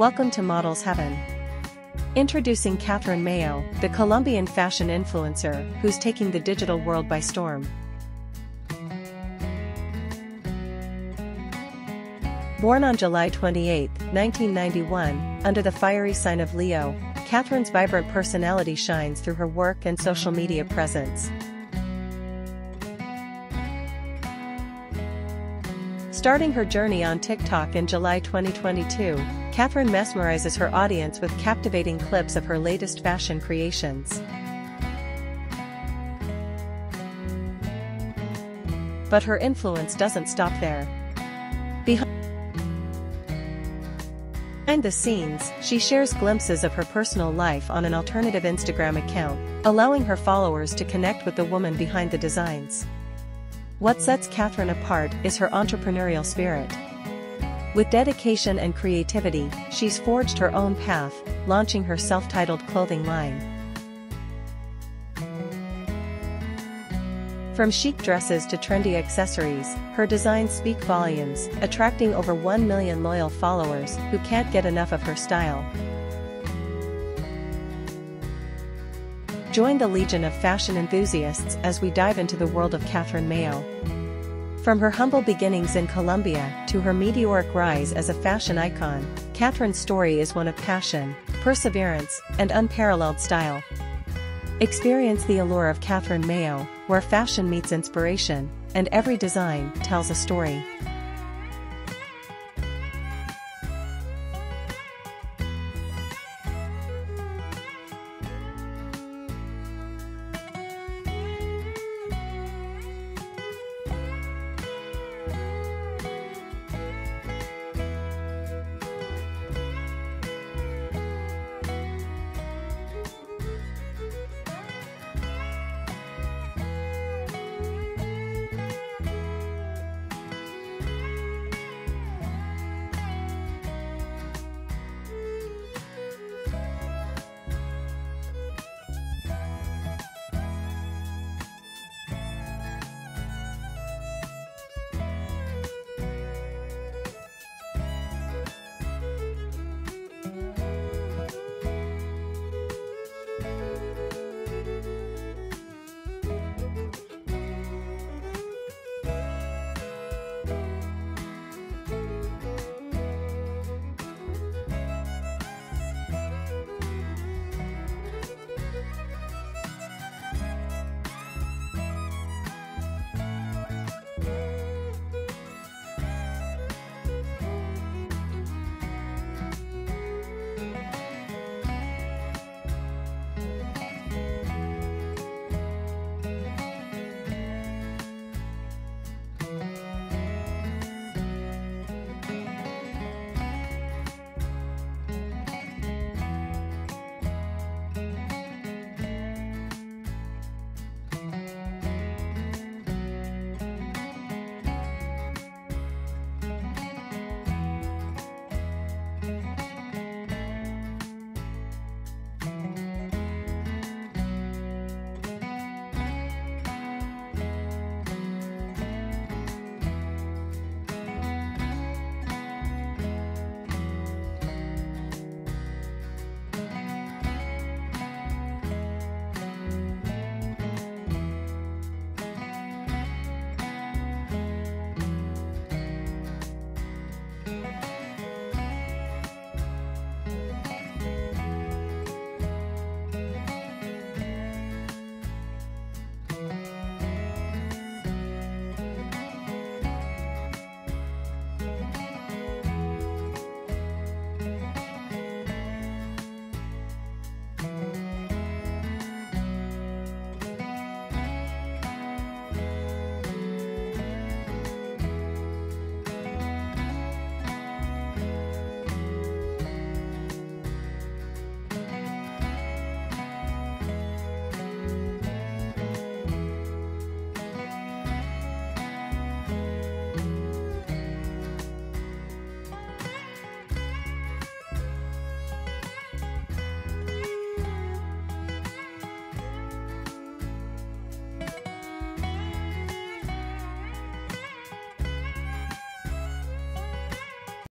Welcome to Models Heaven. Introducing Katherine Mayo, the Colombian fashion influencer who's taking the digital world by storm. Born on July 28, 1991, under the fiery sign of Leo, Katherine's vibrant personality shines through her work and social media presence. Starting her journey on TikTok in July 2022, Katherine mesmerizes her audience with captivating clips of her latest fashion creations. But her influence doesn't stop there. Behind the scenes, she shares glimpses of her personal life on an alternative Instagram account, allowing her followers to connect with the woman behind the designs. What sets Katherine apart is her entrepreneurial spirit. With dedication and creativity, she's forged her own path, launching her self-titled clothing line. From chic dresses to trendy accessories, her designs speak volumes, attracting over 1 million loyal followers who can't get enough of her style. Join the legion of fashion enthusiasts as we dive into the world of Katherine Mayo. From her humble beginnings in Colombia to her meteoric rise as a fashion icon, Katherine's story is one of passion, perseverance, and unparalleled style. Experience the allure of Katherine Mayo, where fashion meets inspiration, and every design tells a story.